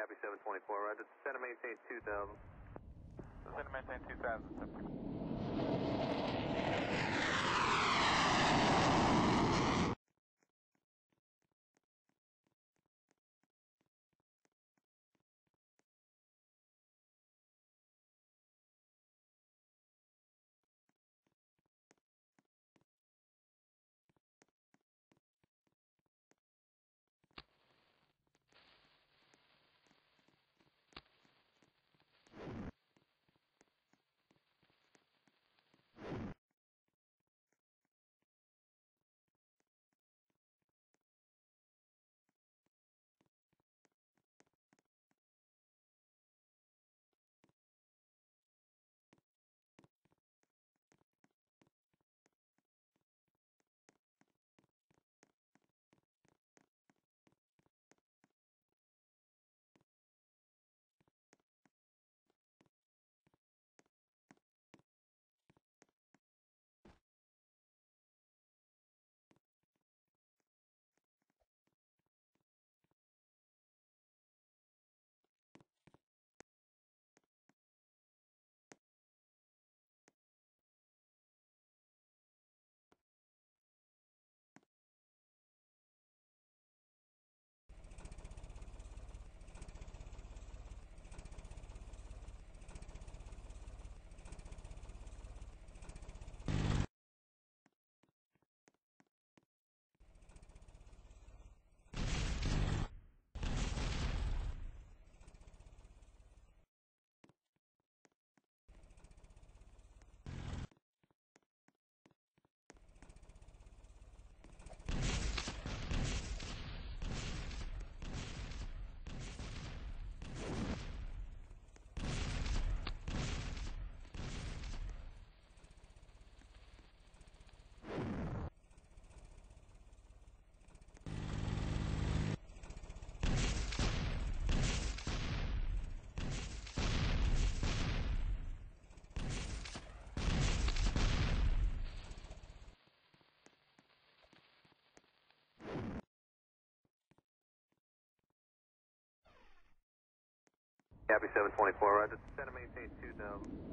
Copy 724, roger. Center maintain 2000. Center maintain 2000. Copy 724, roger. Center maintain 2000.